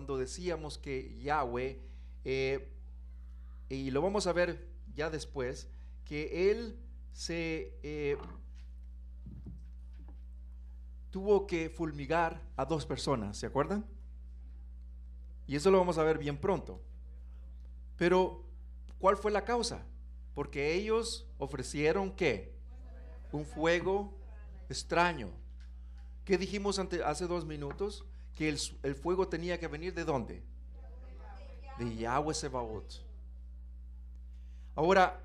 cuando decíamos que Yahweh, eh, y lo vamos a ver ya después, que Él se eh, tuvo que fulmigar a dos personas, ¿se acuerdan? Y eso lo vamos a ver bien pronto. Pero, ¿cuál fue la causa? Porque ellos ofrecieron qué? Un fuego extraño. ¿Qué dijimos hace dos minutos? Que el, fuego tenía que venir de dónde? De Yahweh Sebaot. Ahora,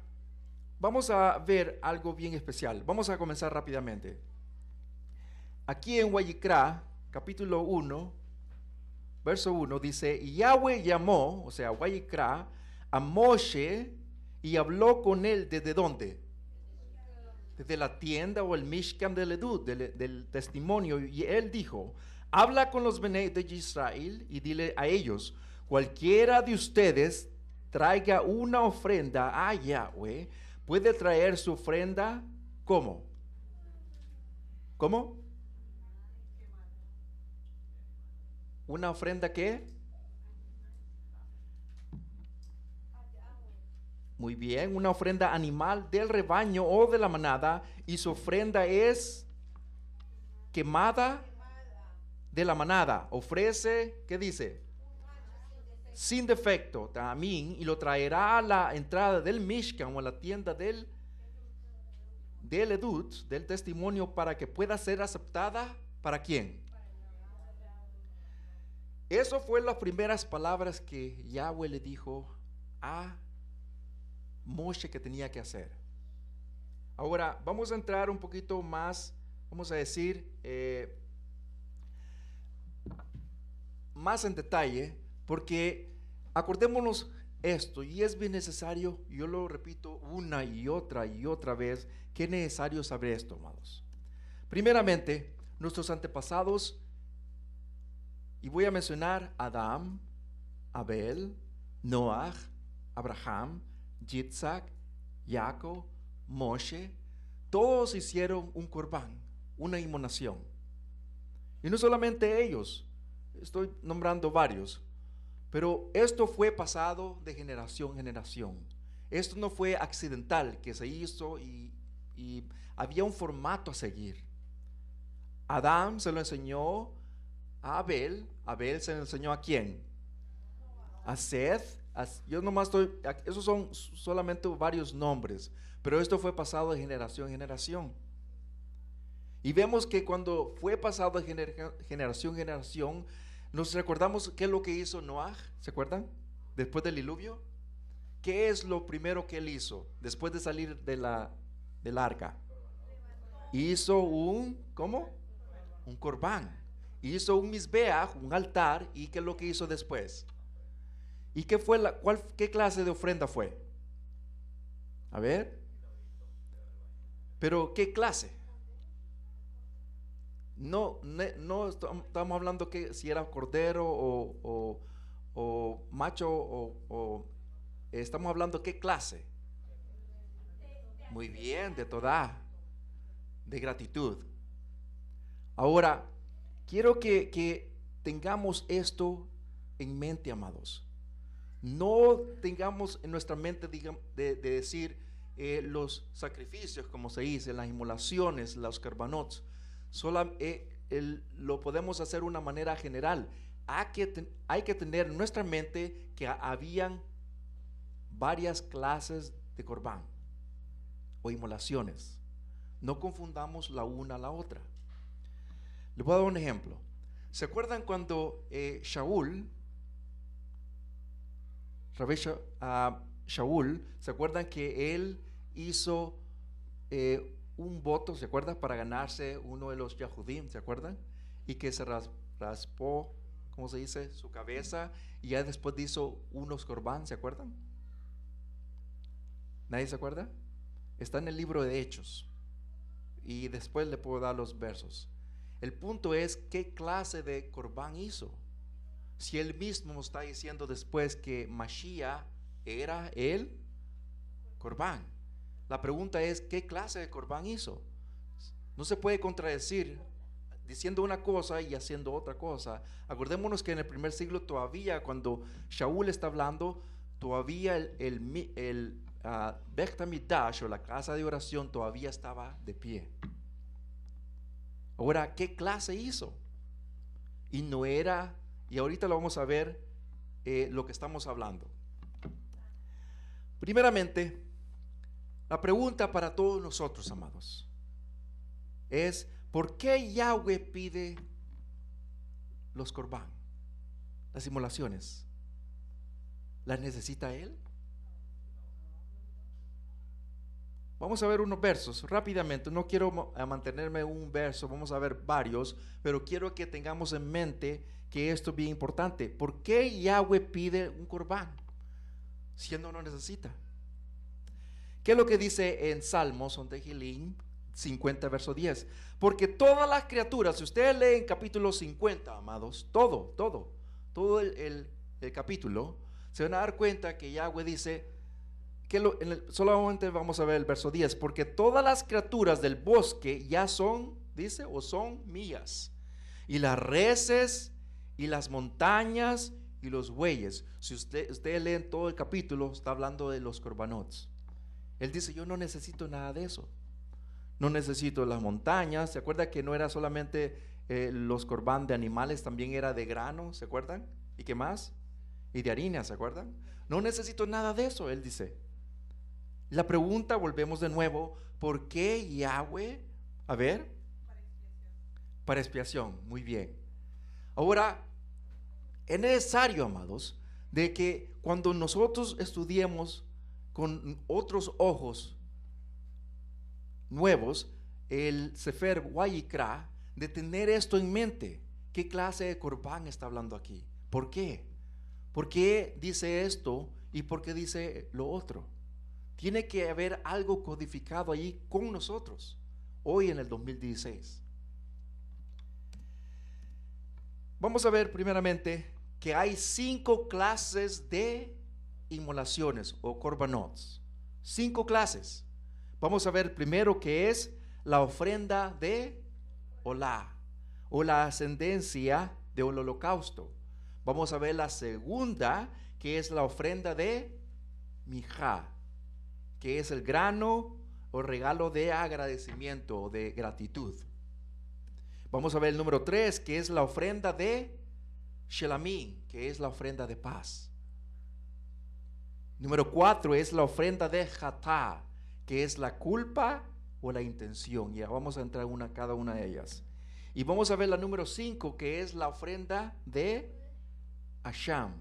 vamos a ver algo bien especial. Vamos a comenzar rápidamente. Aquí en Wayikra, capítulo 1, verso 1, dice, Yahweh llamó, o sea, Wayikra, a Moshe y habló con él desde dónde? Desde la tienda o el Mishkan del Edud, del, testimonio. Y él dijo, habla con los Bene de Israel y dile a ellos, cualquiera de ustedes traiga una ofrenda a Yahweh, puede traer su ofrenda, ¿cómo? ¿Cómo? ¿Una ofrenda qué? Muy bien, una ofrenda animal del rebaño o de la manada y su ofrenda es quemada de la manada. Ofrece, ¿qué dice? Sin defecto, también, y lo traerá a la entrada del Mishkan o a la tienda del, del Edut, del testimonio, para que pueda ser aceptada. ¿Para quién? Eso fue las primeras palabras que Yahweh le dijo a Moshe que tenía que hacer. Ahora, vamos a entrar un poquito más, vamos a decir, eh, más en detalle, porque acordémonos esto, y es bien necesario, yo lo repito una y otra y otra vez, que es necesario saber esto, amados. Primeramente, nuestros antepasados, y voy a mencionar Adam, Abel, Noah, Abraham, Yitzhak, Jacob, Moshe, todos hicieron un corbán, una inmonación. Y no solamente ellos, estoy nombrando varios, pero esto fue pasado de generación en generación. Esto no fue accidental que se hizo y, había un formato a seguir. Adán se lo enseñó a Abel, Abel se lo enseñó a quién? A Seth, yo nomás estoy, esos son solamente varios nombres, pero esto fue pasado de generación en generación. Y vemos que cuando fue pasado de generación en generación, nos recordamos qué es lo que hizo Noah, ¿se acuerdan? Después del diluvio. ¿Qué es lo primero que él hizo después de salir de la, del arca? Hizo un, ¿cómo? Un corbán. Hizo un misbeach, un altar, y ¿qué es lo que hizo después? ¿Y qué fue la, cuál, qué clase de ofrenda fue? A ver. Pero ¿qué clase? No, no, estamos hablando que si era cordero o, macho o, estamos hablando qué clase. Muy bien, de toda, de gratitud. Ahora, quiero que, que tengamos esto en mente, amados no tengamos en nuestra mente de, decir eh, los sacrificios, como se dice, las inmolaciones, los carbanots. Solo, eh, lo podemos hacer de una manera general. Hay que, tener en nuestra mente que habían varias clases de corbán o inmolaciones. No confundamos la una a la otra. Le voy a dar un ejemplo. ¿Se acuerdan cuando eh, Shaul Rabbi Shaul, ¿se acuerdan que él hizo eh, un voto, ¿se acuerdan? Para ganarse uno de los Yahudim, ¿se acuerdan? Y que se raspó, ¿cómo se dice? Su cabeza y ya después hizo unos corbán, ¿se acuerdan? ¿Nadie se acuerda? Está en el libro de Hechos. Y después le puedo dar los versos. El punto es qué clase de corbán hizo. Si él mismo está diciendo después que Mashiach era el corbán. La pregunta es, ¿qué clase de corbán hizo? No se puede contradecir diciendo una cosa y haciendo otra cosa. Acordémonos que en el primer siglo todavía, cuando Shaul está hablando, todavía el, el, el uh, o la casa de oración todavía estaba de pie. Ahora, ¿qué clase hizo? Y no era, y ahorita lo vamos a ver eh, lo que estamos hablando. Primeramente, la pregunta para todos nosotros, amados, es ¿por qué Yahweh pide los corbán, las inmolaciones? ¿Las necesita Él? Vamos a ver unos versos rápidamente. No quiero mantenerme un verso, vamos a ver varios, pero quiero que tengamos en mente que esto es bien importante. ¿Por qué Yahweh pide un corbán si Él no necesita? ¿Qué es lo que dice en Salmos, de Gilín 50, verso 10? Porque todas las criaturas, si ustedes leen capítulo 50, amados, todo, todo, todo el, capítulo, se van a dar cuenta que Yahweh dice, que solamente vamos a ver el verso 10, porque todas las criaturas del bosque ya son, dice, o son mías, y las reses y las montañas y los bueyes. Si usted, usted lee todo el capítulo, está hablando de los corbanots. Él dice, yo no necesito nada de eso. No necesito las montañas. ¿Se acuerda que no era solamente eh, los corbán de animales, también era de grano? ¿Se acuerdan? ¿Y qué más? Y de harina, ¿se acuerdan? No necesito nada de eso, él dice. La pregunta, volvemos de nuevo, ¿por qué Yahweh? A ver. Para expiación. Para expiación, muy bien. Ahora, es necesario, amados, de que cuando nosotros estudiemos con otros ojos nuevos el Sefer Wayikra, de tener esto en mente. ¿Qué clase de corbán está hablando aquí? ¿Por qué? ¿Por qué dice esto y por qué dice lo otro? Tiene que haber algo codificado ahí con nosotros, hoy en el 2016. Vamos a ver primeramente que hay cinco clases de inmolaciones o corbanots. Cinco clases. Vamos a ver primero que es la ofrenda de Olá o la ascendencia de holocausto. Vamos a ver la segunda que es la ofrenda de Mijá, que es el grano o regalo de agradecimiento o de gratitud. Vamos a ver el número tres que es la ofrenda de Shelamín, que es la ofrenda de paz. Número cuatro es la ofrenda de Jatá, que es la culpa o la intención. Ya vamos a entrar una cada una de ellas. Y vamos a ver la número cinco, que es la ofrenda de Asham,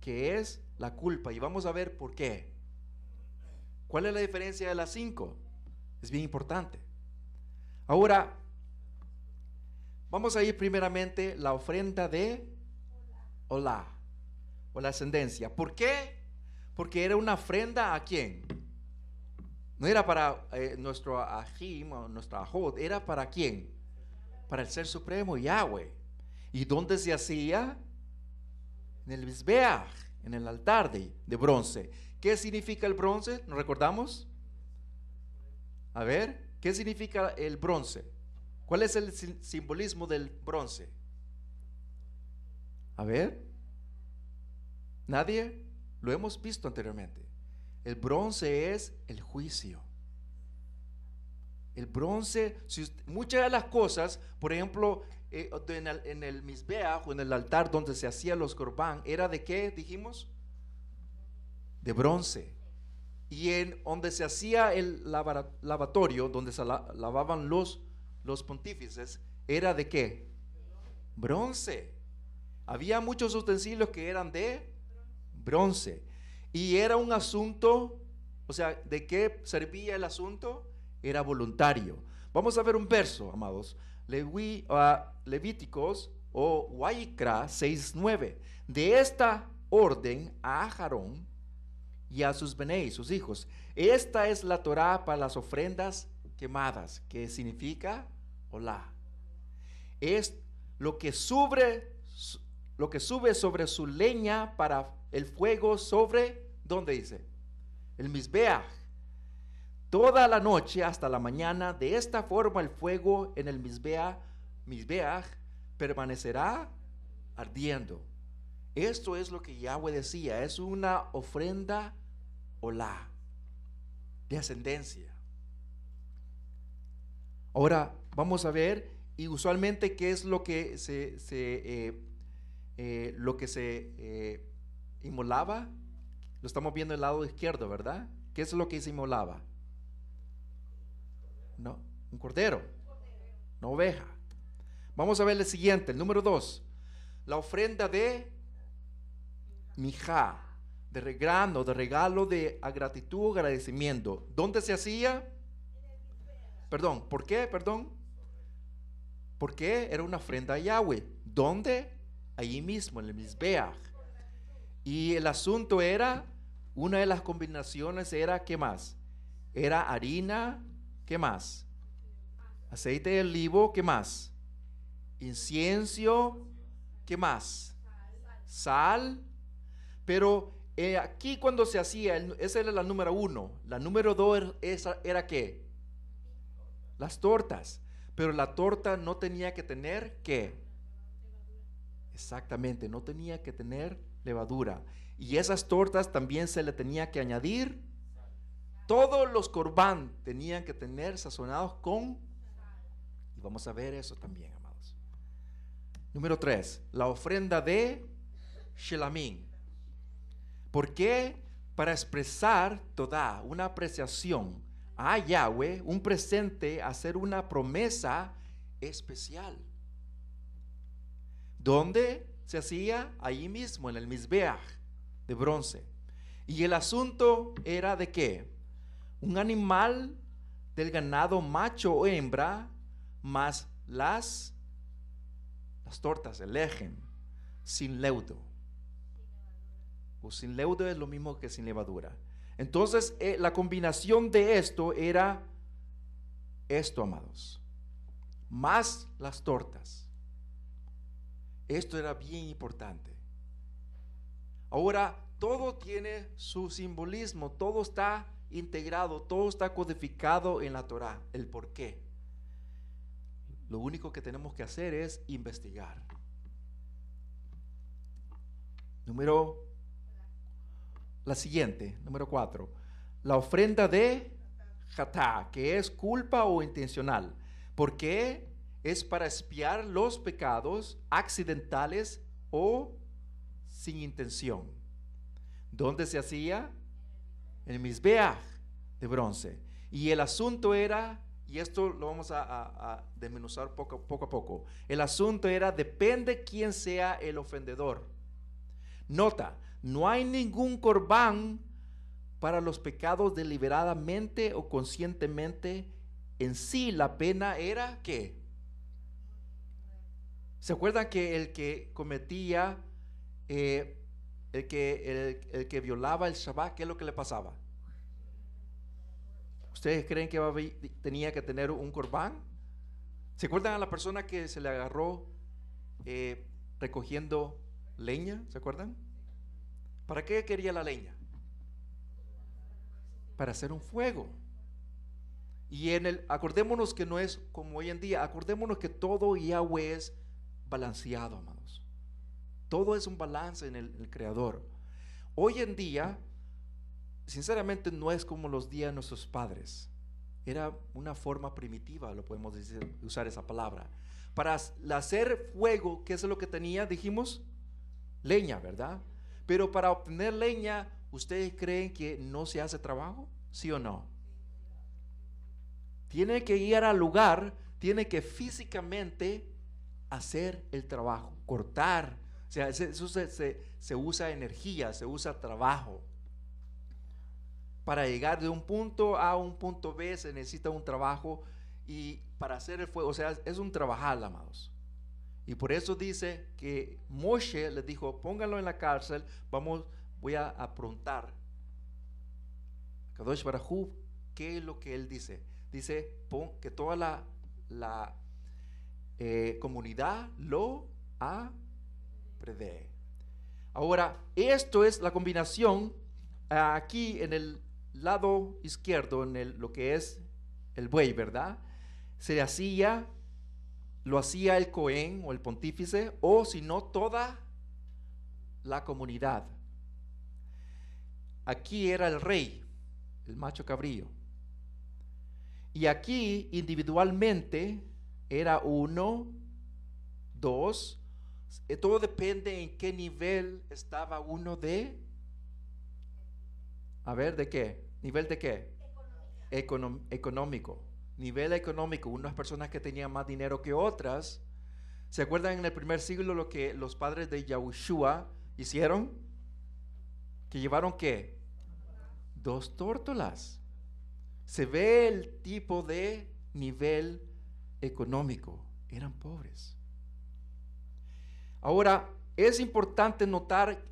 que es la culpa. Y vamos a ver por qué. ¿Cuál es la diferencia de las cinco? Es bien importante. Ahora, vamos a ir primeramente la ofrenda de Hola o la ascendencia. ¿Por qué? Porque era una ofrenda a quién? No era para eh, nuestro Ajim o nuestro Ajod, era para quién? Para el Ser Supremo, Yahweh. ¿Y dónde se hacía? En el Mizbeach, en el altar de, de bronce. ¿Qué significa el bronce? ¿Nos recordamos? A ver, ¿qué significa el bronce? ¿Cuál es el simbolismo del bronce? A ver, nadie lo hemos visto anteriormente. El bronce es el juicio. El bronce, muchas de las cosas, por ejemplo, eh, en el, en o en el altar donde se hacían los corbán, ¿era de qué dijimos? De bronce. Y en donde se hacía el lavatorio, donde se lavaban los, los pontífices, ¿era de qué? Bronce. Había muchos utensilios que eran de bronce. Y era un asunto, o sea, ¿de qué servía el asunto? Era voluntario. Vamos a ver un verso, amados. Leví, uh, Levíticos o Waikra 6.9. De esta orden a Aarón y a sus benéis, sus hijos. Esta es la Torah para las ofrendas quemadas, que significa hola. Es lo que sube, lo que sube sobre su leña para el fuego sobre, ¿dónde dice? El Misbeach. Toda la noche hasta la mañana, de esta forma el fuego en el Misbeach permanecerá ardiendo. Esto es lo que Yahweh decía, es una ofrenda hola de ascendencia. Ahora vamos a ver, y usualmente qué es lo que se, eh, eh, lo que se eh, inmolaba. Lo estamos viendo el lado izquierdo, ¿verdad? ¿Qué es lo que se inmolaba? No, un cordero, una oveja. Vamos a ver el siguiente, el número dos. La ofrenda de Mija, de regalo, de regalo de gratitud, agradecimiento. ¿Dónde se hacía? Perdón, ¿por qué? Perdón. ¿Por qué? Era una ofrenda a Yahweh. ¿Dónde? Allí mismo, en el Misbeach. Y el asunto era, una de las combinaciones era, ¿qué más? Era harina, ¿qué más? Aceite de olivo, ¿qué más? Incienso, ¿qué más? Sal. Pero eh, aquí cuando se hacía, esa era la número uno. La número dos esa era qué? Las tortas. Pero la torta no tenía que tener qué? Exactamente, no tenía que tener levadura. Y esas tortas también se le tenía que añadir. Todos los corbán tenían que tener sazonados con... Y vamos a ver eso también, amados. Número tres, la ofrenda de Shelamín. ¿Por qué? Para expresar toda una apreciación a Yahweh, un presente, hacer una promesa especial. ¿Dónde se hacía? Ahí mismo, en el Misbeach de bronce. Y el asunto era de qué? Un animal del ganado macho o hembra, más las, las tortas, el ejen, sin leudo. O sin leudo es lo mismo que sin levadura. Entonces, eh, la combinación de esto era esto, amados. Más las tortas. Esto era bien importante. Ahora, todo tiene su simbolismo, todo está integrado, todo está codificado en la Torah. El por qué. Lo único que tenemos que hacer es investigar. Número la siguiente, número cuatro. La ofrenda de jatá, que es culpa o intencional. porque Es para espiar los pecados accidentales o sin intención. ¿Dónde se hacía? En el Misbeach de bronce. Y el asunto era, y esto lo vamos a, desmenuzar poco, poco a poco, el asunto era, depende quién sea el ofendedor. Nota, no hay ningún corbán para los pecados deliberadamente o conscientemente. En sí la pena era que ¿Se acuerdan que el que cometía, eh, el, que, el, que violaba el Shabbat, qué es lo que le pasaba? ¿Ustedes creen que tenía que tener un corbán? ¿Se acuerdan a la persona que se le agarró eh, recogiendo leña? ¿Se acuerdan? ¿Para qué quería la leña? Para hacer un fuego. Y en el, acordémonos que no es como hoy en día, acordémonos que todo Yahweh es balanceado, amados. Todo es un balance en el, Creador. Hoy en día, sinceramente, no es como los días de nuestros padres. Era una forma primitiva, lo podemos decir, usar esa palabra. Para hacer fuego, ¿qué es lo que tenía? Dijimos, leña, ¿verdad? Pero para obtener leña, ¿ustedes creen que no se hace trabajo? ¿Sí o no? Tiene que ir al lugar, tiene que físicamente hacer el trabajo, cortar. O sea, eso se, usa energía, se usa trabajo. Para llegar de un punto A a un punto B se necesita un trabajo y para hacer el fuego, o sea, es un trabajar, amados. Y por eso dice que Moshe le dijo, póngalo en la cárcel, vamos, voy a aprontar. Kadosh Barajú, ¿qué es lo que él dice? Dice que toda la, la eh, comunidad lo aprede. Ahora, esto es la combinación aquí en el lado izquierdo, en el, lo que es el buey, ¿verdad? Se hacía lo hacía el Cohen o el pontífice, o si no, toda la comunidad. Aquí era el rey, el macho cabrío. Y aquí individualmente era uno, dos, eh, todo depende en qué nivel estaba uno de... A ver, ¿de qué? ¿Nivel de qué? económico. Nivel económico. Unas personas que tenían más dinero que otras. ¿Se acuerdan en el primer siglo lo que los padres de Yahushua hicieron? Que llevaron qué? Dos tórtolas. Se ve el tipo de nivel económico. Eran pobres. Ahora, es importante notar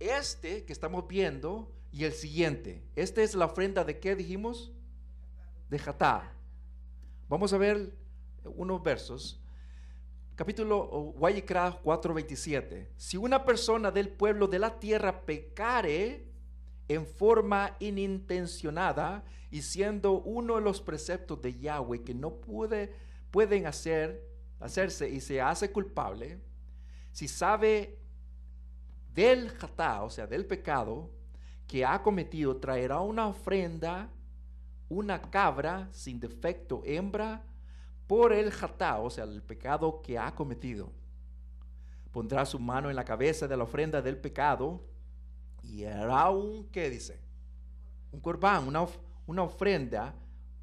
este que estamos viendo y el siguiente. Esta es la ofrenda de qué dijimos? De Jatá. Vamos a ver unos versos. Capítulo Wayikra 4:27. Si una persona del pueblo de la tierra pecare en forma inintencionada y siendo uno de los preceptos de Yahweh que no puede, pueden hacer, hacerse y se hace culpable, si sabe del jatá, o sea, del pecado que ha cometido, traerá una ofrenda, una cabra sin defecto, hembra, por el jatá, o sea, el pecado que ha cometido. Pondrá su mano en la cabeza de la ofrenda del pecado y hará un, ¿qué dice? Un corbán, una, una ofrenda,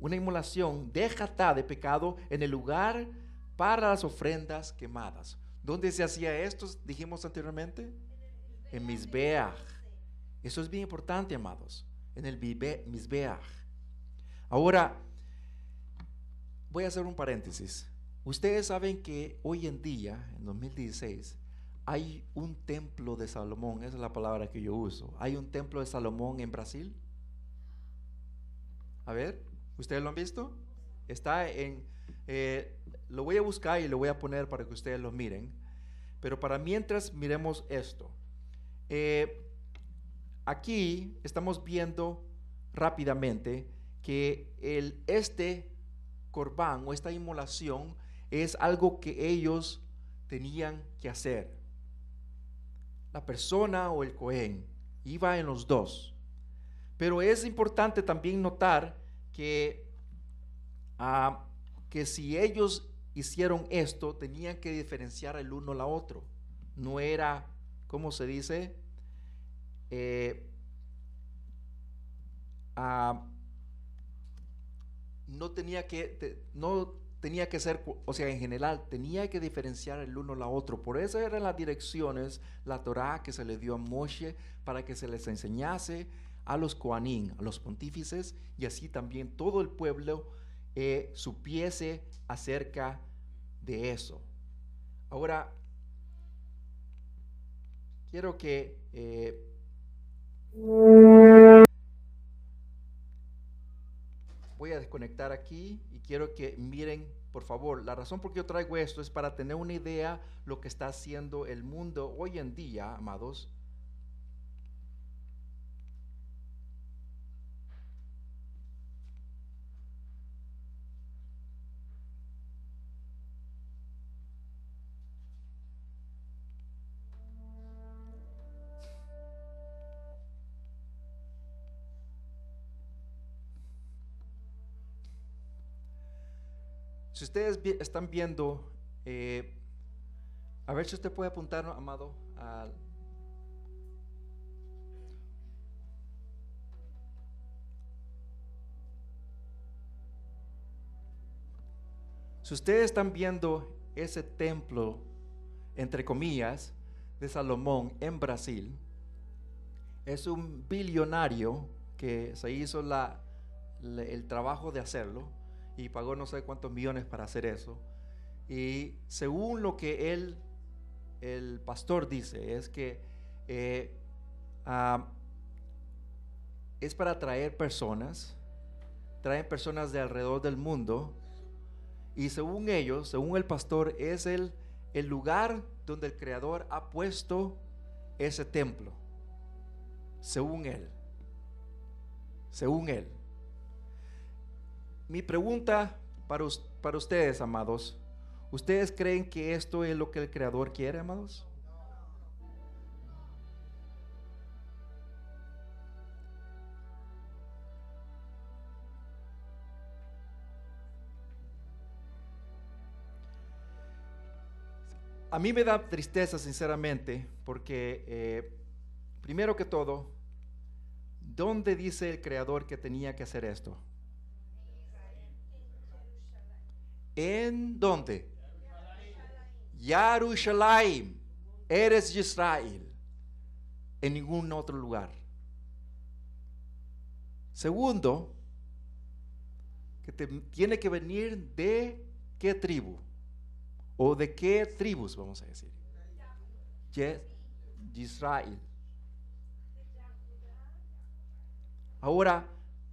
una inmolación de jatá de pecado en el lugar para las ofrendas quemadas. ¿Dónde se hacía esto? Dijimos anteriormente. En Misbeach. Eso es bien importante, amados. En el Misbeach. Ahora, voy a hacer un paréntesis. Ustedes saben que hoy en día, en 2016, hay un templo de Salomón, esa es la palabra que yo uso. Hay un templo de Salomón en Brasil. A ver, ¿ustedes lo han visto? Está en eh, lo voy a buscar y lo voy a poner para que ustedes lo miren. Pero para mientras miremos esto. Eh, aquí estamos viendo rápidamente que el, este corbán o esta inmolación es algo que ellos tenían que hacer. La persona o el Cohen iba en los dos. Pero es importante también notar que, ah, que si ellos hicieron esto, tenían que diferenciar el uno la otro. No era, ¿cómo se dice? Eh, ah, no tenía que, no tenía que ser, o sea, en general, tenía que diferenciar el uno la otro. Por eso eran las direcciones, la Torah que se le dio a Moshe para que se les enseñase a los Koanim, a los pontífices, y así también todo el pueblo eh, supiese acerca de eso. Ahora, quiero que eh, voy a desconectar aquí y quiero que miren, por favor, la razón por qué yo traigo esto es para tener una idea lo que está haciendo el mundo hoy en día, amados, Ustedes están viendo, eh, a ver si usted puede apuntar, amado. Si ustedes están viendo ese templo, entre comillas, de Salomón en Brasil, es un billonario que se hizo la, el trabajo de hacerlo y pagó no sé cuántos millones para hacer eso. Y según lo que él, el pastor dice, es que eh, ah, es para traer personas, traen personas de alrededor del mundo, y según ellos, según el pastor, es el, el lugar donde el Creador ha puesto ese templo, según él, según él. Mi pregunta para, ustedes, amados, ¿Ustedes creen que esto es lo que el Creador quiere, amados? A mí me da tristeza, sinceramente, porque eh, primero que todo, ¿dónde dice el Creador que tenía que hacer esto? ¿En dónde? Yarushalayim, eres Israel, en ningún otro lugar. Segundo, que te, tiene que venir de qué tribu o de qué tribus, vamos a decir. Israel. Ahora,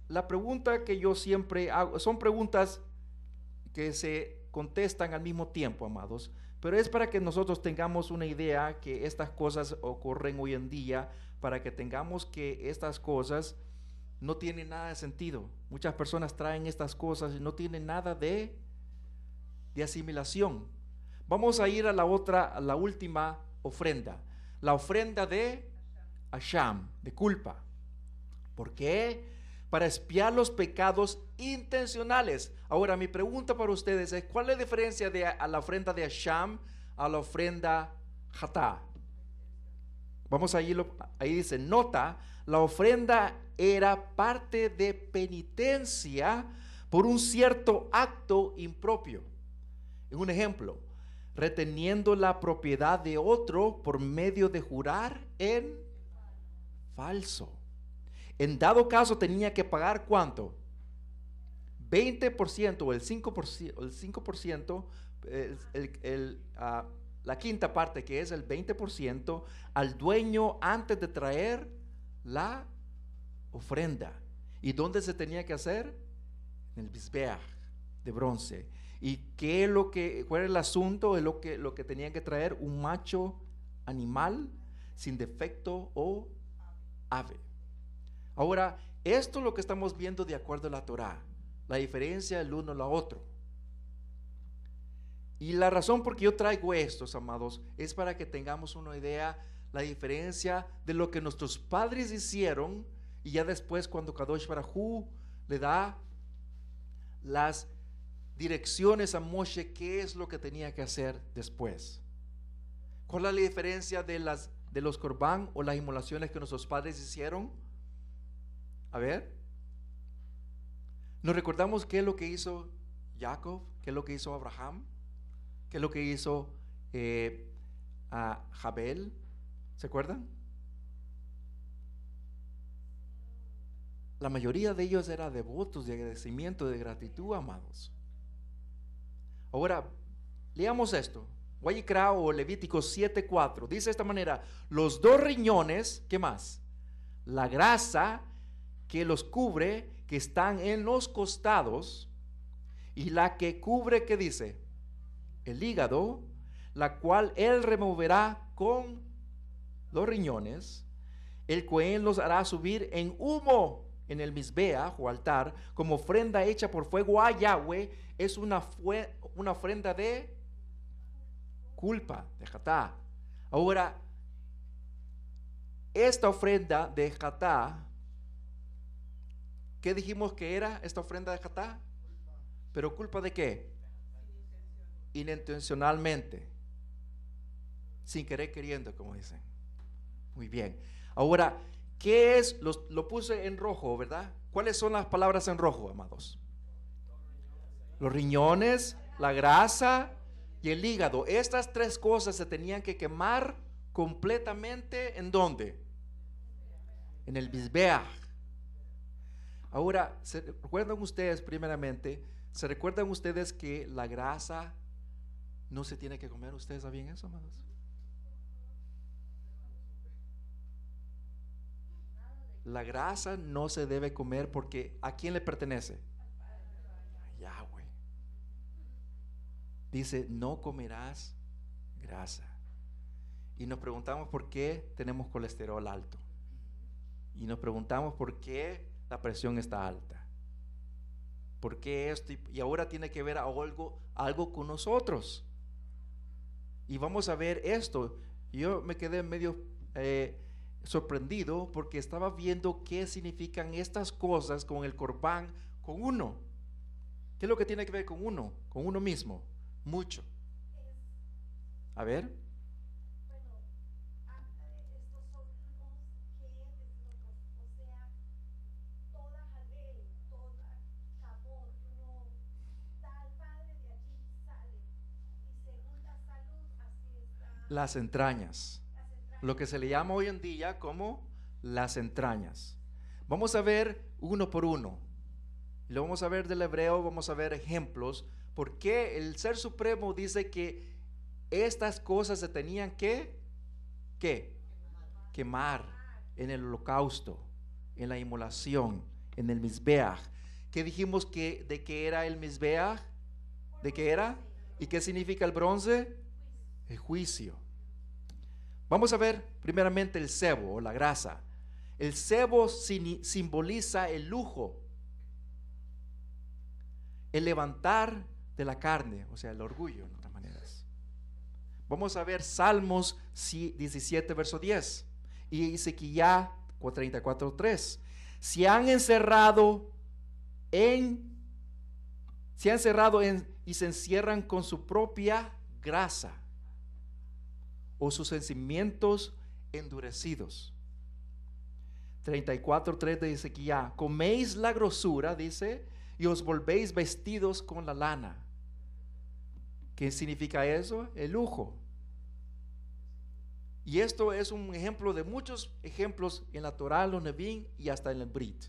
la pregunta que yo siempre hago, son preguntas que se contestan al mismo tiempo, amados, pero es para que nosotros tengamos una idea que estas cosas ocurren hoy en día, para que tengamos que estas cosas no tienen nada de sentido. Muchas personas traen estas cosas y no tienen nada de, de asimilación. Vamos a ir a la otra, a la última ofrenda, la ofrenda de Asham, de culpa. ¿Por qué? Para espiar los pecados intencionales. Ahora, mi pregunta para ustedes es, ¿cuál es la diferencia de a la ofrenda de Asham a la ofrenda Hatá? Vamos a ir, ahí dice, nota, la ofrenda era parte de penitencia por un cierto acto impropio. Un ejemplo, reteniendo la propiedad de otro por medio de jurar en falso. En dado caso tenía que pagar cuánto? 20% o el 5%, el 5% el, ah, la quinta parte que es el 20% al dueño antes de traer la ofrenda. ¿Y dónde se tenía que hacer? En el bisbeach de bronce. ¿Y qué es lo que, cuál es el asunto? Es lo que, lo que tenían que traer un macho animal sin defecto o ave. Ahora, esto es lo que estamos viendo de acuerdo a la Torah, la diferencia del uno la otro. Y la razón por que yo traigo estos, amados, es para que tengamos una idea, la diferencia de lo que nuestros padres hicieron y ya después cuando Kadosh Barajú le da las direcciones a Moshe qué es lo que tenía que hacer después. ¿Cuál es la diferencia de, las, de los corbán o las inmolaciones que nuestros padres hicieron? A ver. Nos recordamos qué es lo que hizo Jacob, qué es lo que hizo Abraham, qué es lo que hizo eh, a Jabel. ¿Se acuerdan? La mayoría de ellos eran devotos de agradecimiento, de gratitud, amados. Ahora, leamos esto. Guayicra o Levítico 7:4. Dice de esta manera: Los dos riñones, ¿qué más? La grasa que los cubre, que están en los costados, y la que cubre, ¿qué dice? El hígado, la cual él removerá con los riñones, el cual los hará subir en humo en el misbea o altar, como ofrenda hecha por fuego a Yahweh, es una, una ofrenda de culpa, de jatá. Ahora, esta ofrenda de jatá ¿Qué dijimos que era esta ofrenda de Jatá? ¿Pero culpa de qué? Inintencionalmente. Sin querer queriendo, como dicen. Muy bien. Ahora, ¿qué es? lo puse en rojo, ¿verdad? ¿Cuáles son las palabras en rojo, amados? Los riñones, la grasa y el hígado. Estas tres cosas se tenían que quemar completamente en dónde? En el bisbeach. Ahora, ¿se recuerdan ustedes primeramente? ¿Se recuerdan ustedes que la grasa no se tiene que comer? ¿Ustedes saben eso, amados? La grasa no se debe comer porque ¿a quién le pertenece? A Yahweh. Dice, no comerás grasa. Y nos preguntamos por qué tenemos colesterol alto. Y nos preguntamos por qué la presión está alta. ¿Por qué esto? Y ahora tiene que ver algo, algo con nosotros. Y vamos a ver esto. Yo me quedé medio eh, sorprendido porque estaba viendo qué significan estas cosas con el corbán, con uno. ¿Qué es lo que tiene que ver con uno? Con uno mismo. Mucho. A ver. Las entrañas. Lo que se le llama hoy en día como las entrañas. Vamos a ver uno por uno. Lo vamos a ver del hebreo, vamos a ver ejemplos. Porque el Ser Supremo dice que estas cosas se tenían que, ¿qué? Quemar en el holocausto, en la inmolación, en el Mizbeach. ¿Qué dijimos que de qué era el Mizbeach? ¿De qué era? ¿Y qué significa el bronce? El juicio. Vamos a ver primeramente el cebo o la grasa. El cebo simboliza el lujo, el levantar de la carne, o sea, el orgullo, en otras maneras. Vamos a ver Salmos 17, verso 10 y Ezequiel 34, 3. Se han encerrado en, se han encerrado en, y se encierran con su propia grasa o sus sentimientos endurecidos. 34.3 dice que ya coméis la grosura, dice, y os volvéis vestidos con la lana. ¿Qué significa eso? El lujo. Y esto es un ejemplo de muchos ejemplos en la Torah, los Nevin y hasta en el Brit.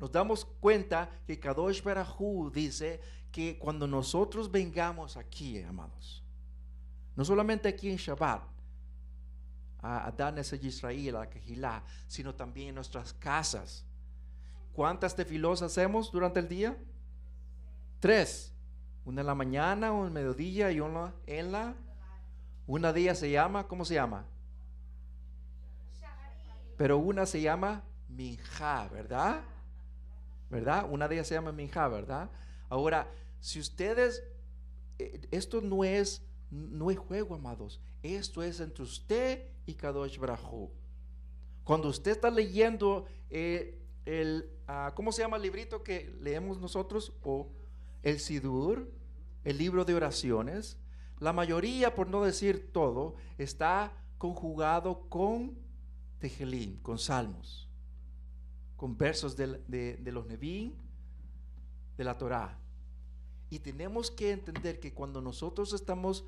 Nos damos cuenta que Kadosh Berahu dice que cuando nosotros vengamos aquí, amados, no solamente aquí en Shabbat, a Adán es Israel, a Kehilá, sino también en nuestras casas. ¿Cuántas tefilos hacemos durante el día? Tres. Una en la mañana, una en mediodía y una en la... Una día se llama, ¿cómo se llama? Pero una se llama Minja, ¿verdad? ¿Verdad? Una de ellas se llama Minja, ¿verdad? Ahora, si ustedes, eh, esto no es no hay juego, amados. Esto es entre usted y Kadosh Brahu. Cuando usted está leyendo eh, el, ah, ¿cómo se llama el librito que leemos nosotros? O el Sidur, el libro de oraciones. La mayoría, por no decir todo, está conjugado con Tejelim, con salmos, con versos de, de los Nevín, de la Torah. Y tenemos que entender que cuando nosotros estamos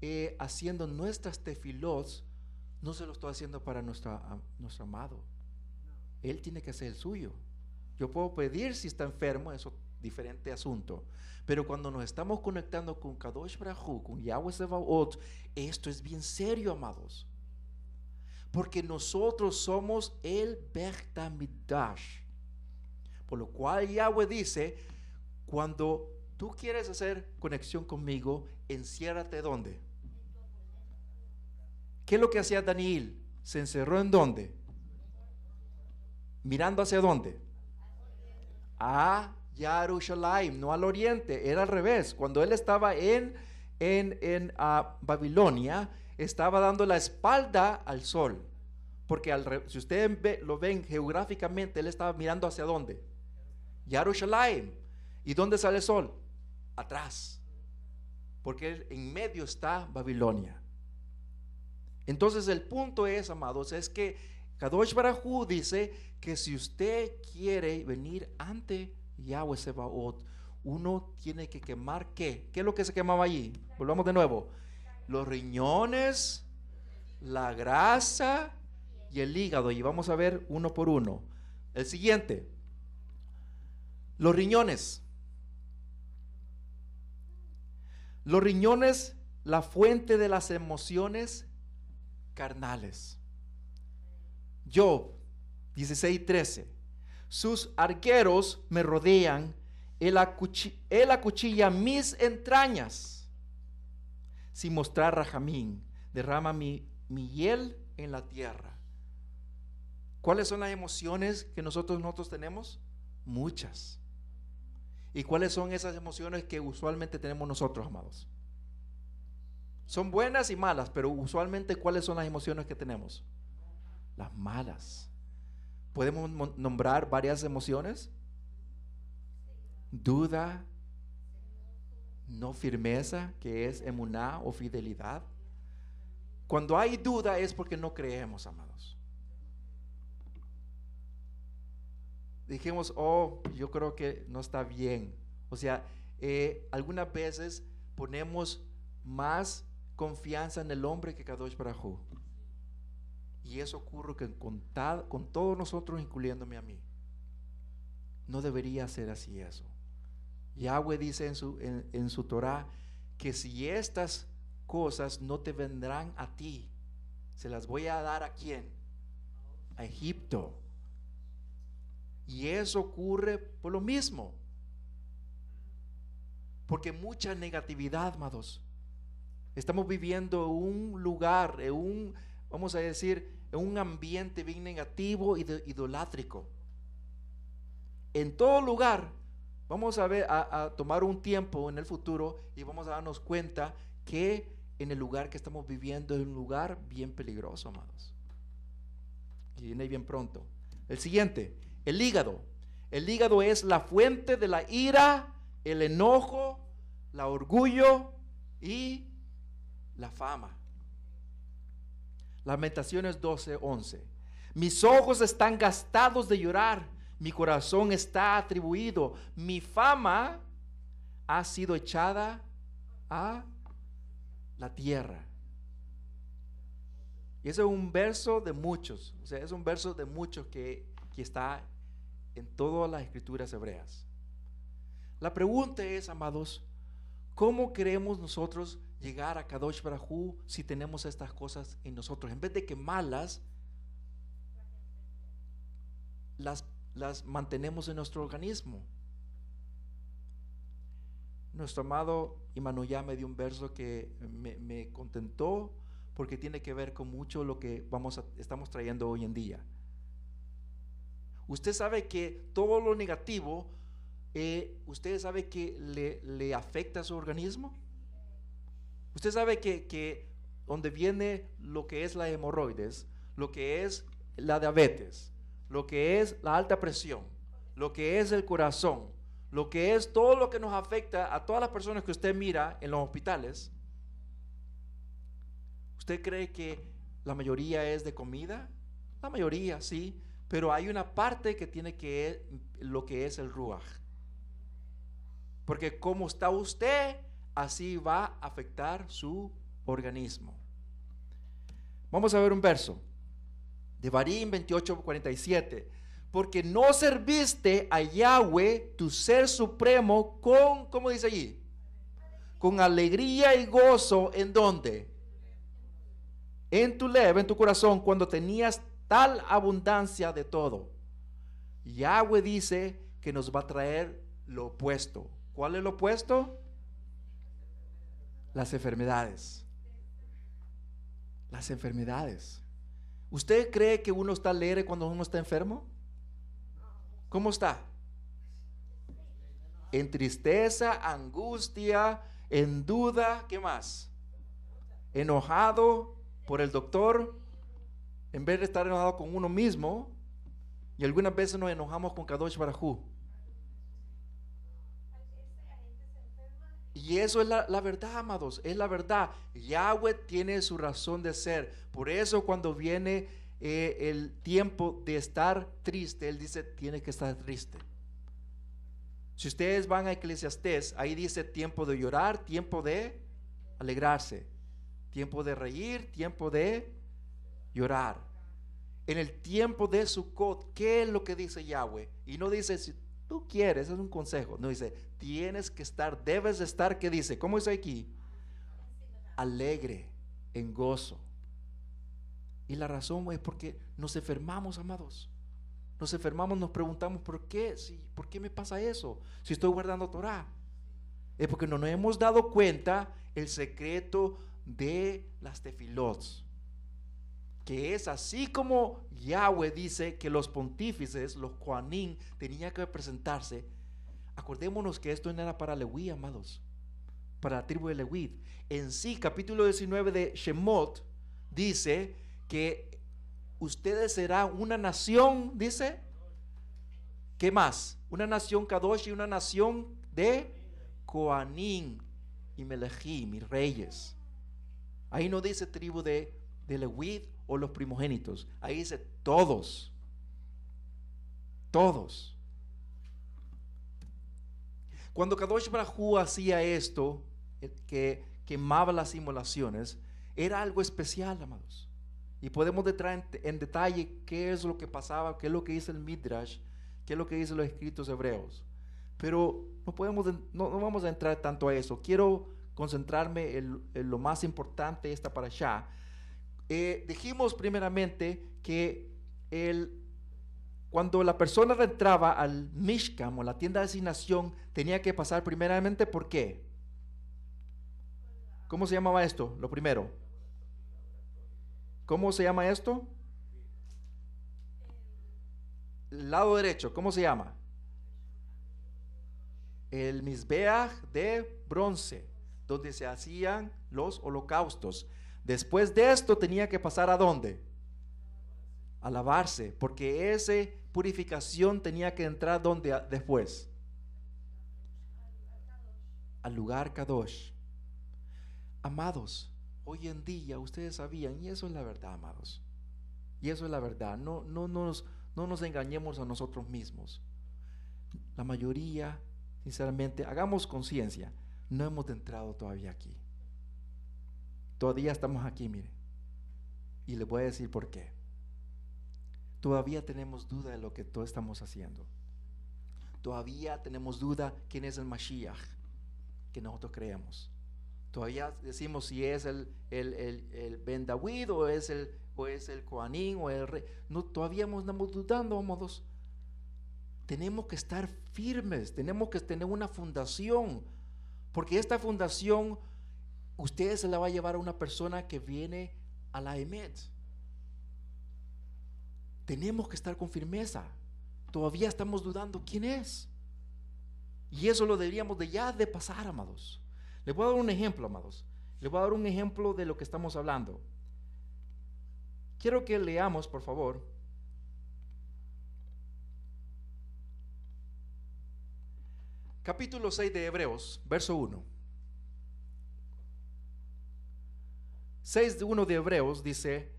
eh, haciendo nuestras tefilos, no se lo estoy haciendo para nuestro, nuestro amado. Él tiene que hacer el suyo. Yo puedo pedir si está enfermo, eso diferente asunto. Pero cuando nos estamos conectando con Kadosh Brahu, con Yahweh Sebaot, esto es bien serio, amados. Porque nosotros somos el Bechtamidash. Por lo cual Yahweh dice, cuando tú quieres hacer conexión conmigo, enciérrate donde? ¿Qué es lo que hacía Daniel? ¿Se encerró en dónde? Mirando hacia dónde? A Yarushalayim, no al oriente, era al revés. Cuando él estaba en, en, Babilonia, estaba dando la espalda al sol. Porque al, si ustedes lo ven geográficamente, él estaba mirando hacia dónde? Yarushalayim. ¿Y dónde sale el sol? Atrás. Porque en medio está Babilonia. Entonces el punto es, amados, es que Kadosh Barajú dice que si usted quiere venir ante Yahweh Sebaot, uno tiene que quemar qué? ¿Qué es lo que se quemaba allí? Volvamos de nuevo. Los riñones, la grasa y el hígado. Y vamos a ver uno por uno. El siguiente. Los riñones. Los riñones, la fuente de las emociones carnales. Job 16:13. Sus arqueros me rodean, él, acuchilla, mis entrañas. Sin mostrar rajamín, derrama mi, mi hiel en la tierra. ¿Cuáles son las emociones que nosotros, nosotros tenemos? Muchas. ¿Y cuáles son esas emociones que usualmente tenemos nosotros, amados? Son buenas y malas, pero usualmente ¿cuáles son las emociones que tenemos? Las malas. ¿Podemos nombrar varias emociones? Duda, no firmeza, que es emuná o fidelidad. Cuando hay duda es porque no creemos, amados. Dijimos, oh, yo creo que no está bien. O sea, eh, algunas veces ponemos más confianza en el hombre que Kadosh Baruj Y eso ocurre que con, con todos nosotros, incluyéndome a mí. No debería ser así eso. Yahweh dice en su, en, su Torah que si estas cosas no te vendrán a ti, se las voy a dar a quién? A Egipto. Y eso ocurre por lo mismo. Porque mucha negatividad, amados. Estamos viviendo en un lugar, un, vamos a decir, un ambiente bien negativo y idolátrico. En todo lugar, vamos a ver, a, tomar un tiempo en el futuro y vamos a darnos cuenta que en el lugar que estamos viviendo es un lugar bien peligroso, amados. Y viene bien pronto. El siguiente, el hígado. El hígado es la fuente de la ira, el enojo, la orgullo y la fama. Lamentaciones 12, 11. Mis ojos están gastados de llorar, mi corazón está atribuido, mi fama ha sido echada a la tierra. Y ese es un verso de muchos, o sea, es un verso de muchos que, que está en todas las escrituras hebreas. La pregunta es, amados, ¿cómo queremos nosotros llegar a Kadosh Barajú si tenemos estas cosas en nosotros. En vez de que malas, las, las mantenemos en nuestro organismo. Nuestro amado Imanuyá me dio un verso que me, contentó porque tiene que ver con mucho lo que vamos estamos trayendo hoy en día. Usted sabe que todo lo negativo, eh, usted sabe que le, le afecta a su organismo. Usted sabe que, donde viene lo que es la hemorroides, lo que es la diabetes, lo que es la alta presión, lo que es el corazón, lo que es todo lo que nos afecta a todas las personas que usted mira en los hospitales, ¿usted cree que la mayoría es de comida? La mayoría, sí, pero hay una parte que tiene que lo que es el ruach. Porque como está usted, así va a afectar su organismo. Vamos a ver un verso de Barín 28, 47. Porque no serviste a Yahweh, tu ser supremo, con, ¿cómo dice allí? Con alegría y gozo, ¿en dónde? En tu leve, en tu corazón, cuando tenías tal abundancia de todo. Yahweh dice que nos va a traer lo opuesto. ¿Cuál es lo opuesto? Las enfermedades. Las enfermedades. ¿Usted cree que uno está alegre cuando uno está enfermo? ¿Cómo está? En tristeza, angustia, en duda, ¿qué más? Enojado por el doctor, en vez de estar enojado con uno mismo, y algunas veces nos enojamos con Kadosh Barajú. Y eso es la, verdad, amados, es la verdad. Yahweh tiene su razón de ser. Por eso cuando viene eh, el tiempo de estar triste, Él dice, tiene que estar triste. Si ustedes van a Eclesiastés, ahí dice tiempo de llorar, tiempo de alegrarse, tiempo de reír, tiempo de llorar. En el tiempo de Sukkot, ¿qué es lo que dice Yahweh? Y no dice, tú quieres, es un consejo. No dice, tienes que estar, debes de estar, ¿qué dice? ¿Cómo dice aquí? Alegre, en gozo. Y la razón es porque nos enfermamos, amados. Nos enfermamos, nos preguntamos, ¿por qué? Si, ¿Por qué me pasa eso? Si estoy guardando Torah. Es porque no nos hemos dado cuenta el secreto de las tefilots que es así como Yahweh dice que los pontífices, los Juanín, tenían que presentarse. Acordémonos que esto no era para Leví, amados. para la tribu de Lewit. En sí, capítulo 19 de Shemot dice que ustedes serán una nación, dice, ¿qué más? Una nación Kadosh y una nación de Koanim y Melechim y reyes. Ahí no dice tribu de, de o los primogénitos. Ahí dice todos. Todos. Cuando Kadosh Baruj hacía esto, eh, que quemaba las inmolaciones, era algo especial, amados. Y podemos entrar en, detalle qué es lo que pasaba, qué es lo que dice el Midrash, qué es lo que dicen los escritos hebreos. Pero no, podemos, no, vamos a entrar tanto a eso. Quiero concentrarme en, lo más importante esta para allá. Eh, dijimos primeramente que el, cuando la persona entraba al Mishkan o la tienda de asignación, tenía que pasar primeramente por qué? ¿Cómo se llamaba esto? Lo primero. ¿Cómo se llama esto? El lado derecho, ¿cómo se llama? El Misbeach de bronce, donde se hacían los holocaustos. Después de esto tenía que pasar a dónde? A lavarse, porque esa purificación tenía que entrar donde después? Al lugar Kadosh. Amados, hoy en día ustedes sabían, y eso es la verdad, amados. Y eso es la verdad. No, no, nos, no nos engañemos a nosotros mismos. La mayoría, sinceramente, hagamos conciencia, no hemos entrado todavía aquí. Todavía estamos aquí, mire. Y le voy a decir por qué. Todavía tenemos duda de lo que todos estamos haciendo. Todavía tenemos duda quién es el Mashiach que nosotros creemos. Todavía decimos si es el, el, el, David o es el, o es el Coanín o el rey. No, todavía estamos dudando, amados. Tenemos que estar firmes, tenemos que tener una fundación, porque esta fundación ustedes se la va a llevar a una persona que viene a la EMET. Tenemos que estar con firmeza. Todavía estamos dudando quién es. Y eso lo deberíamos de ya de pasar, amados. Les voy a dar un ejemplo, amados. Les voy a dar un ejemplo de lo que estamos hablando. Quiero que leamos, por favor. Capítulo 6 de Hebreos, verso 1. 6 de 1 de Hebreos dice,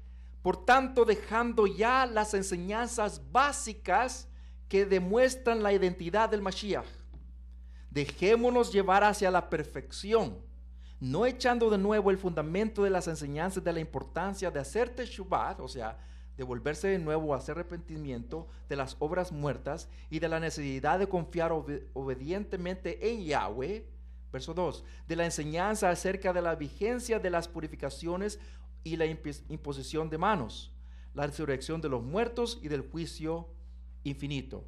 por tanto dejando ya las enseñanzas básicas que demuestran la identidad del Mashiach Dejémonos llevar hacia la perfección, no echando de nuevo el fundamento de las enseñanzas de la importancia de hacer teshuvat, o sea, de volverse de nuevo a hacer arrepentimiento de las obras muertas y de la necesidad de confiar obedientemente en Yahweh. Verso 2. De la enseñanza acerca de la vigencia de las purificaciones y la imposición de manos, la resurrección de los muertos y del juicio infinito.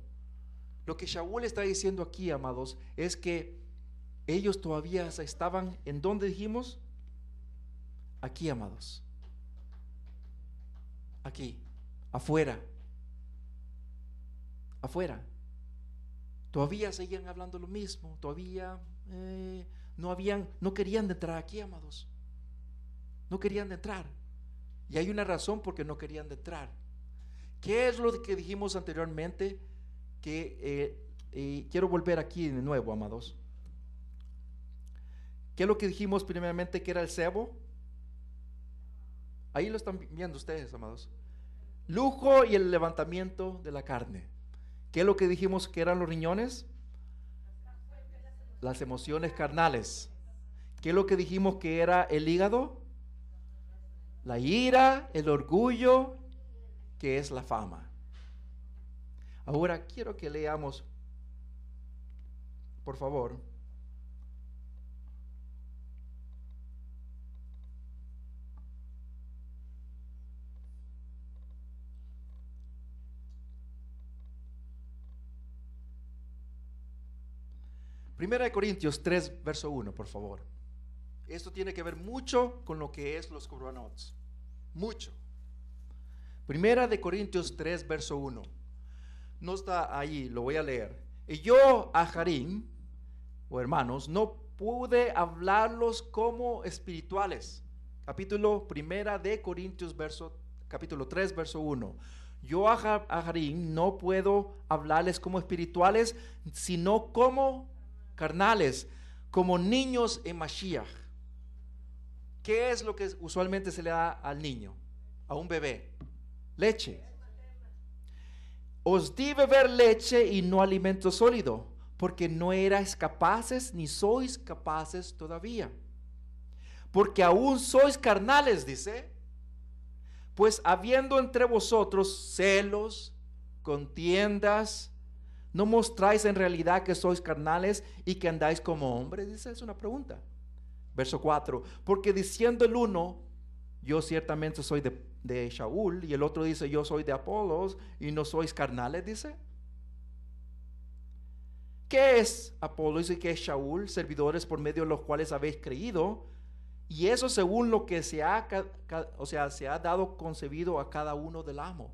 Lo que Shaul está diciendo aquí, amados, es que ellos todavía estaban, ¿en dónde dijimos? Aquí, amados. Aquí, afuera. Afuera. Todavía seguían hablando lo mismo, todavía eh, no habían, no querían entrar aquí, amados. No querían entrar. Y hay una razón por qué no querían entrar. ¿Qué es lo que dijimos anteriormente? que eh, quiero volver aquí de nuevo, amados. ¿Qué es lo que dijimos primeramente que era el cebo? Ahí lo están viendo ustedes, amados. Lujo y el levantamiento de la carne. ¿Qué es lo que dijimos que eran los riñones? Las emociones carnales. ¿Qué es lo que dijimos que era el hígado? La ira, el orgullo, que es la fama. Ahora quiero que leamos, por favor, Primera de Corintios 3, verso 1, por favor. Esto tiene que ver mucho con lo que es los corbanots. Mucho. Primera de Corintios 3, verso 1 no está ahí, lo voy a leer. Y yo, Aharim, o hermanos, no pude hablarlos como espirituales. Capítulo primera de Corintios, verso, capítulo 3, verso 1. Yo a no puedo hablarles como espirituales, sino como carnales, como niños en Mashiach. ¿Qué es lo que usualmente se le da al niño, a un bebé? Leche. Os di beber leche y no alimento sólido, porque no erais capaces ni sois capaces todavía. Porque aún sois carnales, dice. Pues habiendo entre vosotros celos, contiendas, ¿no mostráis en realidad que sois carnales y que andáis como hombres? Dice, es una pregunta. Verso 4, porque diciendo el uno, yo ciertamente soy de, de Shaul, y el otro dice, yo soy de Apolos, y no sois carnales, dice. ¿Qué es Apolos y qué es Shaul? Servidores por medio de los cuales habéis creído. Y eso según lo que se ha, o sea, se ha dado concebido a cada uno del amo.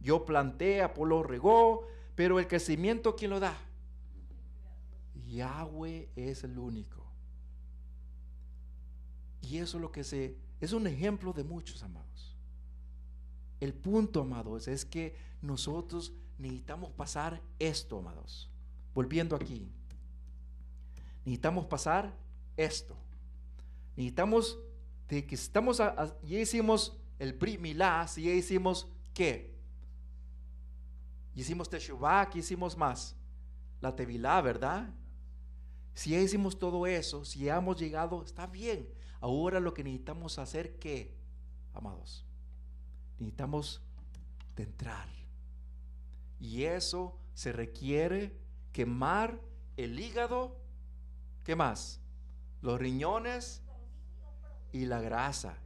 Yo planté, Apolo regó, pero el crecimiento, ¿quién lo da? Yahweh es el único. Y eso es lo que se, es un ejemplo de muchos, amados. El punto, amados, es que nosotros necesitamos pasar esto, amados. Volviendo aquí. Necesitamos pasar esto. Necesitamos de que estamos, ya hicimos el primilá, si ya hicimos qué? Hicimos Teshuvah, ¿qué hicimos más? La Tevilá, ¿verdad? Si hicimos todo eso, si hemos llegado, está bien. Ahora lo que necesitamos hacer, ¿qué, amados? Necesitamos de entrar. Y eso se requiere quemar el hígado, ¿qué más? Los riñones y la grasa.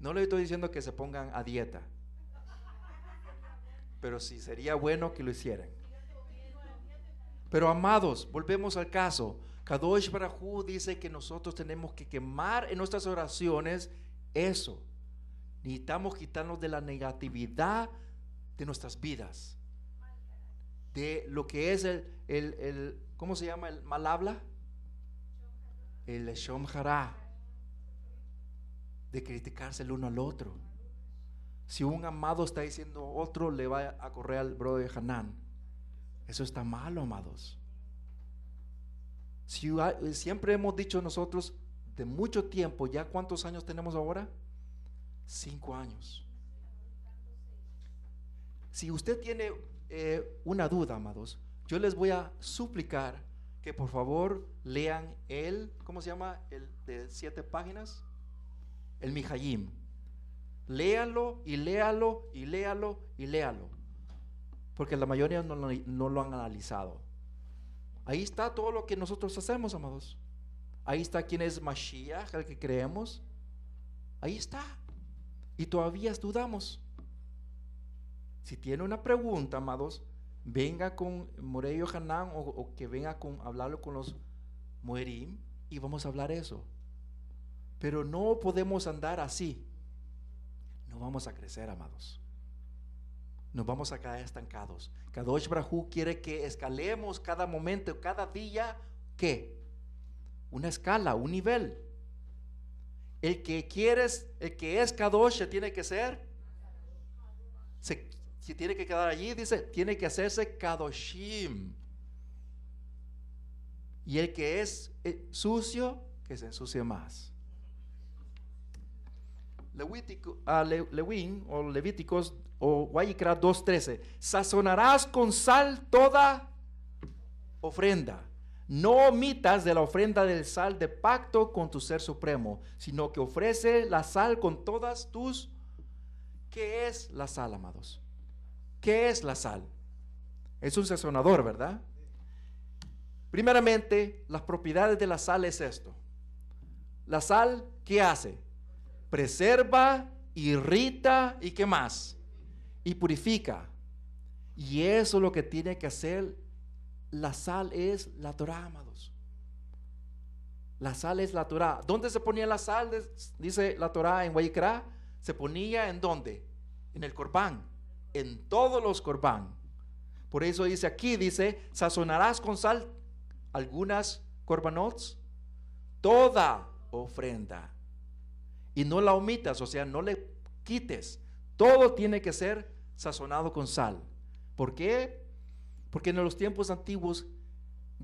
No le estoy diciendo que se pongan a dieta, pero sí sería bueno que lo hicieran. Pero amados, volvemos al caso. Kadosh Barajú dice que nosotros tenemos que quemar en nuestras oraciones eso. Necesitamos quitarnos de la negatividad de nuestras vidas. De lo que es el, el, ¿cómo se llama? El mal habla. El Shom de criticarse el uno al otro. Si un amado está diciendo otro, le va a correr al brother Hanán. Eso está malo, amados. Si, siempre hemos dicho nosotros de mucho tiempo, ¿ya cuántos años tenemos ahora? Cinco años. Si usted tiene eh, una duda, amados, yo les voy a suplicar que por favor lean el, ¿cómo se llama? El de siete páginas el Mijayim. Léalo y léalo y léalo y léalo. Porque la mayoría no, lo han analizado. Ahí está todo lo que nosotros hacemos, amados. Ahí está quién es Mashiach, el que creemos. Ahí está. Y todavía dudamos. Si tiene una pregunta, amados, venga con Morello Hanan o, que venga con hablarlo con los Muerim y vamos a hablar eso. Pero no podemos andar así. No vamos a crecer, amados. Nos vamos a quedar estancados. Kadosh Brahu quiere que escalemos cada momento, cada día, ¿qué? Una escala, un nivel. El que quieres, el que es Kadosh se tiene que ser, se, tiene que quedar allí, dice, tiene que hacerse Kadoshim. Y el que es eh, sucio, que se ensucie más. Levítico, Lewin o Levíticos o Guayicra 2.13. Sazonarás con sal toda ofrenda. No omitas de la ofrenda del sal de pacto con tu ser supremo, sino que ofrece la sal con todas tus... ¿Qué es la sal, amados? ¿Qué es la sal? Es un sazonador, ¿verdad? Primeramente, las propiedades de la sal es esto. La sal, ¿qué hace? Preserva, irrita y qué más? Y purifica. Y eso es lo que tiene que hacer la sal es la Torah, amados. La sal es la Torah. ¿Dónde se ponía la sal? Dice la Torah en Wayikra. Se ponía en dónde? En el corbán. En todos los corbán. Por eso dice aquí, dice, sazonarás con sal algunas corbanots, toda ofrenda. Y no la omitas, o sea, no le quites. Todo tiene que ser sazonado con sal. ¿Por qué? Porque en los tiempos antiguos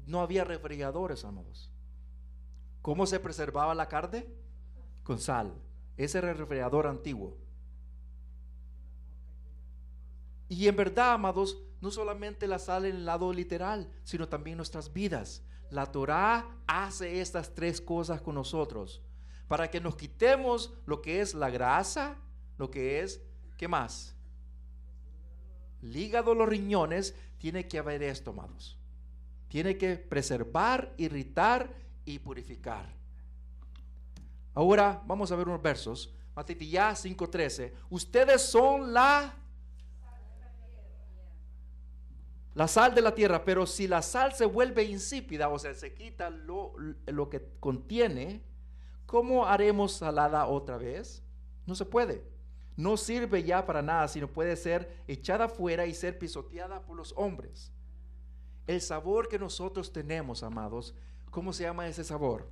no había refrigeradores, amados. ¿Cómo se preservaba la carne? Con sal. Ese era el refrigerador antiguo. Y en verdad, amados, no solamente la sal en el lado literal, sino también nuestras vidas. La Torah hace estas tres cosas con nosotros. Para que nos quitemos lo que es la grasa, lo que es, ¿qué más? El hígado, los riñones, tiene que haber esto, amados. Tiene que preservar, irritar y purificar. Ahora vamos a ver unos versos. Matitillá 5:13. Ustedes son la la sal de la tierra, pero si la sal se vuelve insípida, o sea, se quita lo, lo que contiene, ¿cómo haremos salada otra vez? No se puede. No sirve ya para nada, sino puede ser echada fuera y ser pisoteada por los hombres. El sabor que nosotros tenemos, amados, ¿cómo se llama ese sabor?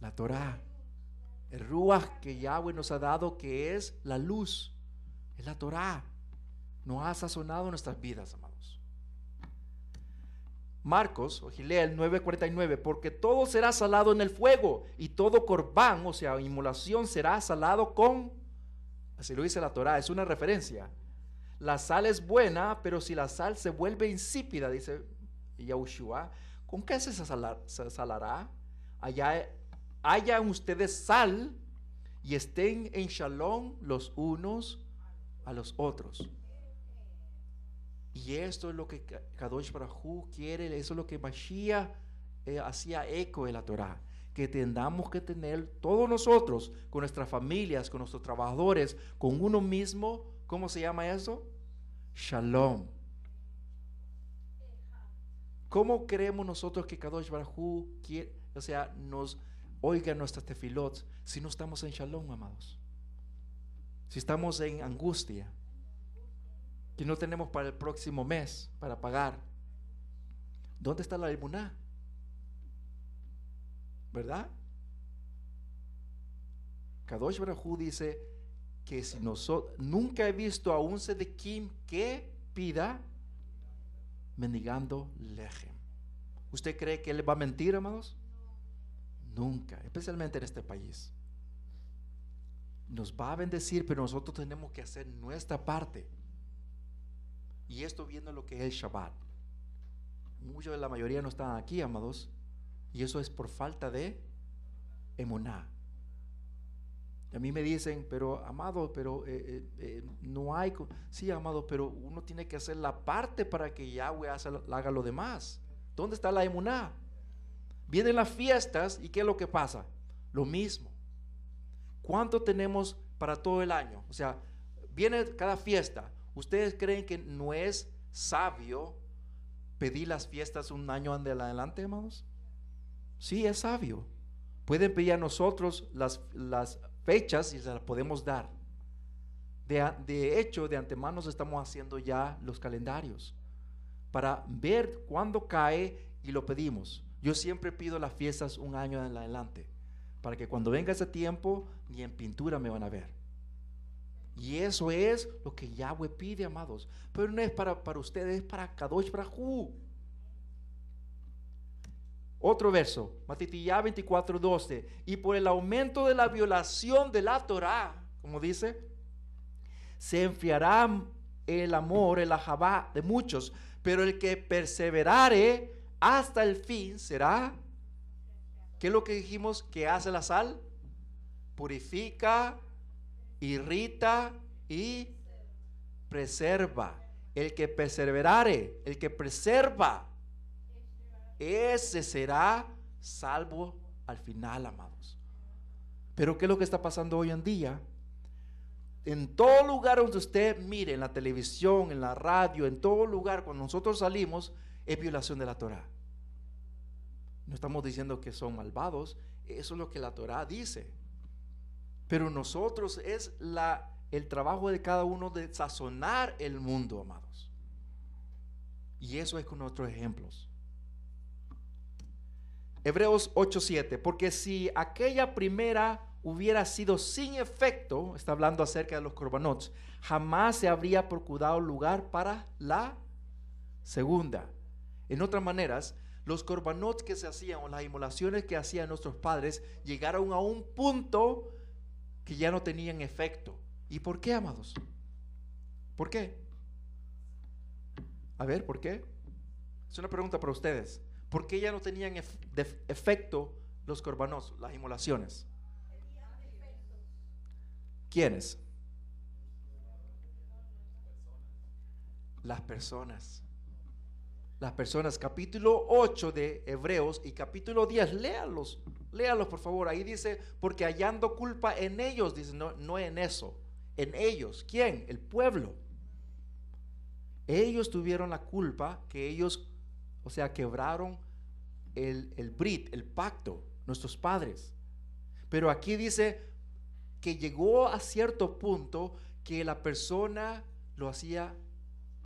La Torah. El Ruach que Yahweh nos ha dado, que es la luz. Es la Torah no ha sazonado nuestras vidas, amados. Marcos, o Gileel 9:49, porque todo será salado en el fuego y todo corbán, o sea, inmolación, será salado con, así lo dice la Torah, es una referencia. La sal es buena, pero si la sal se vuelve insípida, dice Yahushua, ¿con qué se, se salará? Allá hayan ustedes sal y estén en shalom los unos a los otros. Y esto es lo que Kadosh Baruj quiere, eso es lo que Mashiach eh, hacía eco de la Torah. Que tengamos que tener todos nosotros, con nuestras familias, con nuestros trabajadores, con uno mismo, ¿cómo se llama eso? Shalom. ¿Cómo creemos nosotros que Kadosh Baruj quiere, o sea, nos oiga nuestras tefilot si no estamos en shalom, amados? Si estamos en angustia, que no tenemos para el próximo mes para pagar. ¿Dónde está la limuná? ¿Verdad? Kadosh Barajú dice que si nosotros nunca he visto a un Sedequim que pida mendigando lejem. ¿Usted cree que él va a mentir, amados? Nunca, especialmente en este país. Nos va a bendecir, pero nosotros tenemos que hacer nuestra parte. Y esto viendo lo que es el Shabbat. Muchos de la mayoría no están aquí, amados. Y eso es por falta de emuná. A mí me dicen, pero amado, pero eh, eh, eh, no hay. Sí, amado, pero uno tiene que hacer la parte para que Yahweh haga lo demás. ¿Dónde está la emuná? Vienen las fiestas y ¿qué es lo que pasa? Lo mismo. ¿Cuánto tenemos para todo el año? O sea, viene cada fiesta. ¿Ustedes creen que no es sabio pedir las fiestas un año adelante, hermanos? Sí, es sabio. Pueden pedir a nosotros las, fechas y las podemos dar. De, de, hecho, de antemano estamos haciendo ya los calendarios para ver cuándo cae y lo pedimos. Yo siempre pido las fiestas un año en adelante, para que cuando venga ese tiempo, ni en pintura me van a ver. Y eso es lo que Yahweh pide, amados. Pero no es para, para ustedes, es para Kadosh Brahu. Otro verso, Matitiyah 24, 12. Y por el aumento de la violación de la Torah, como dice, se enfriará el amor, el ajabá de muchos, pero el que perseverare hasta el fin será, ¿qué es lo que dijimos que hace la sal? Purifica, irrita y preserva. El que perseverare, el que preserva, ese será salvo al final, amados. Pero ¿qué es lo que está pasando hoy en día? En todo lugar donde usted mire, en la televisión, en la radio, en todo lugar, cuando nosotros salimos, es violación de la Torah. No estamos diciendo que son malvados, eso es lo que la Torah dice. Pero nosotros es la, el trabajo de cada uno de sazonar el mundo, amados. Y eso es con otros ejemplos. Hebreos 8:7, porque si aquella primera hubiera sido sin efecto, está hablando acerca de los corbanots, jamás se habría procurado lugar para la segunda. En otras maneras, los corbanots que se hacían o las inmolaciones que hacían nuestros padres llegaron a un punto que ya no tenían efecto. ¿Y por qué, amados? ¿Por qué? A ver, ¿por qué? Es una pregunta para ustedes. ¿Por qué ya no tenían efecto los corbanots, las inmolaciones? ¿Quiénes? Las personas. Las personas. Capítulo 8 de Hebreos y capítulo 10. Léalos. Léalos, por favor. Ahí dice, porque hallando culpa en ellos, dice, no, no en eso. En ellos. ¿Quién? El pueblo. Ellos tuvieron la culpa que ellos, o sea, quebraron el, el Brit, el pacto, nuestros padres. Pero aquí dice, que llegó a cierto punto que la persona lo hacía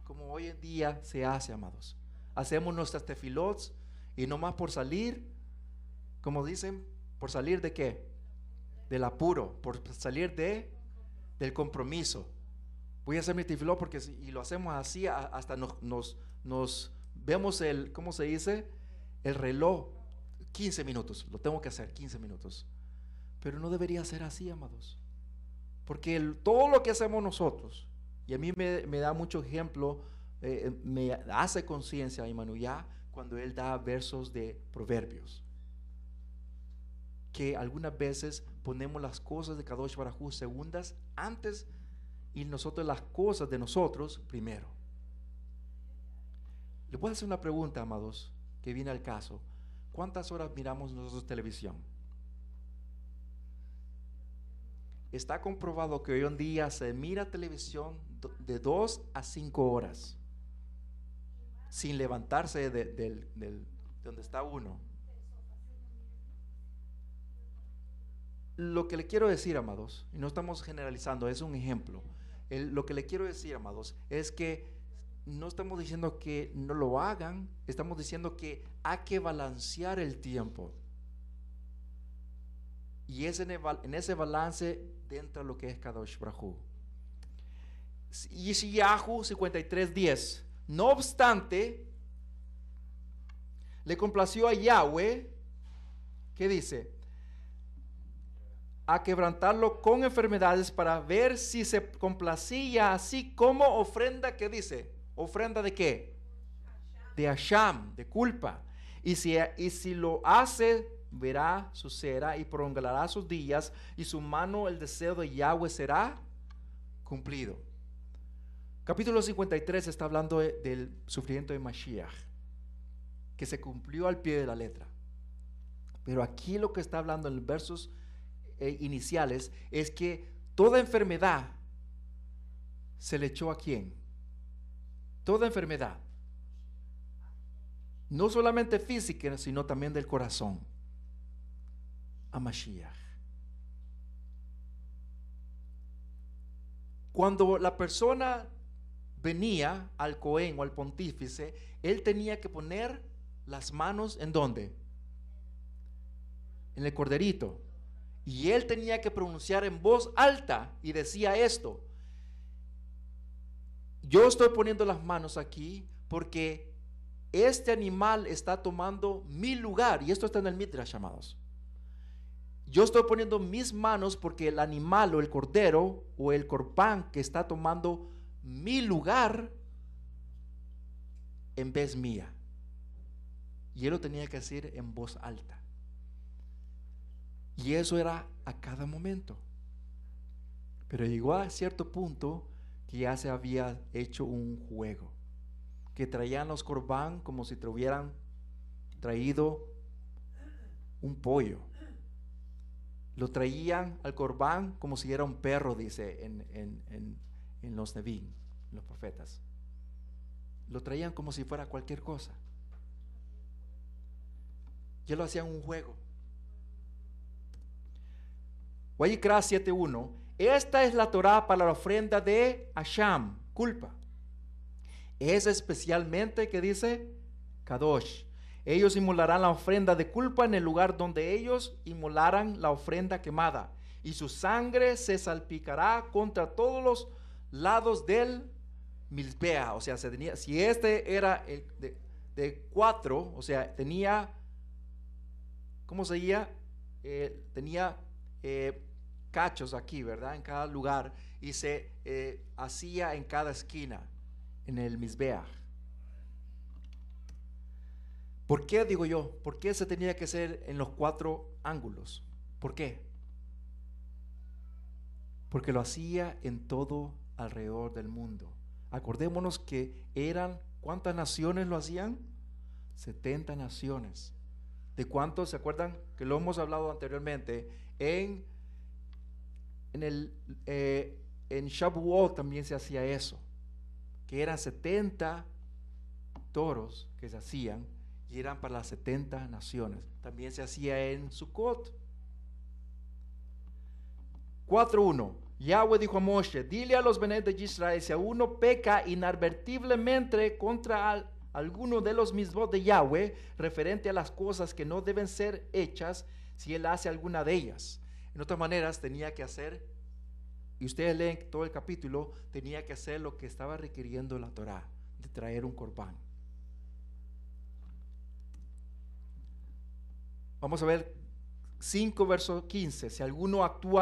como hoy en día se hace, amados. Hacemos nuestras tefilots y no más por salir, como dicen, por salir de qué? Del apuro, por salir de del compromiso. Voy a hacer mi tefilot porque si y lo hacemos así hasta nos, nos, nos vemos el, ¿cómo se dice? El reloj. 15 minutos, lo tengo que hacer, 15 minutos. Pero no debería ser así, amados. Porque todo lo que hacemos nosotros, y a mí me, da mucho ejemplo, eh, eh, me hace conciencia ya cuando él da versos de proverbios. Que algunas veces ponemos las cosas de Kadosh Barajú segundas antes y nosotros las cosas de nosotros primero. Le puedo hacer una pregunta, amados, que viene al caso. ¿Cuántas horas miramos nosotros televisión? Está comprobado que hoy en día se mira televisión de dos a cinco horas sin levantarse de, donde está uno. Lo que le quiero decir, amados, y no estamos generalizando, es un ejemplo. lo que le quiero decir, amados, es que no estamos diciendo que no lo hagan, estamos diciendo que hay que balancear el tiempo. Y es en, ese balance dentro de lo que es Kadosh Brahu. Y si Yahoo 53.10, no obstante, le complació a Yahweh, ¿qué dice? A quebrantarlo con enfermedades para ver si se complacía así como ofrenda, ¿qué dice? ¿Ofrenda de qué? De Asham, de culpa. Y si, y si lo hace verá su cera y prolongará sus días, y su mano el deseo de Yahweh será cumplido. Capítulo 53 está hablando del sufrimiento de Mashiach, que se cumplió al pie de la letra. Pero aquí lo que está hablando en los versos eh, iniciales es que toda enfermedad se le echó a quién? Toda enfermedad. No solamente física, sino también del corazón a Mashiach. Cuando la persona venía al Cohen o al pontífice, él tenía que poner las manos en dónde? En el corderito. Y él tenía que pronunciar en voz alta y decía esto. Yo estoy poniendo las manos aquí porque este animal está tomando mi lugar. Y esto está en el Midrash, llamados. Yo estoy poniendo mis manos porque el animal o el cordero o el corpán que está tomando mi lugar en vez mía. Y él lo tenía que decir en voz alta. Y eso era a cada momento. Pero llegó a cierto punto que ya se había hecho un juego. Que traían los corbán como si te hubieran traído un pollo lo traían al corbán como si era un perro, dice en, los Nevín, los profetas. Lo traían como si fuera cualquier cosa. Ya lo hacían un juego. Wayikra 7.1. Esta es la Torah para la ofrenda de Asham, culpa. Es especialmente que dice Kadosh. Ellos inmolarán la ofrenda de culpa en el lugar donde ellos inmolaran la ofrenda quemada, y su sangre se salpicará contra todos los lados del Misbea. O sea, se tenía, si este era el de, cuatro, o sea, tenía, ¿cómo se llama? Eh, tenía eh, cachos aquí, ¿verdad? En cada lugar, y se eh, hacía en cada esquina, en el Misbea. ¿Por qué digo yo? ¿Por qué se tenía que hacer en los cuatro ángulos? ¿Por qué? Porque lo hacía en todo alrededor del mundo. Acordémonos que eran, ¿cuántas naciones lo hacían? 70 naciones. ¿De cuántos se acuerdan que lo hemos hablado anteriormente? En, en, el, eh, en Shavuot también se hacía eso, que eran 70 toros que se hacían y eran para las 70 naciones. También se hacía en Sukkot. 4.1. Yahweh dijo a Moshe, dile a los benet de Israel, si a uno peca inadvertiblemente contra alguno de los mismos de Yahweh, referente a las cosas que no deben ser hechas, si él hace alguna de ellas. En otras maneras, tenía que hacer, y ustedes leen todo el capítulo, tenía que hacer lo que estaba requiriendo la Torah, de traer un corbán. Vamos a ver 5 verso 15. Si alguno actúa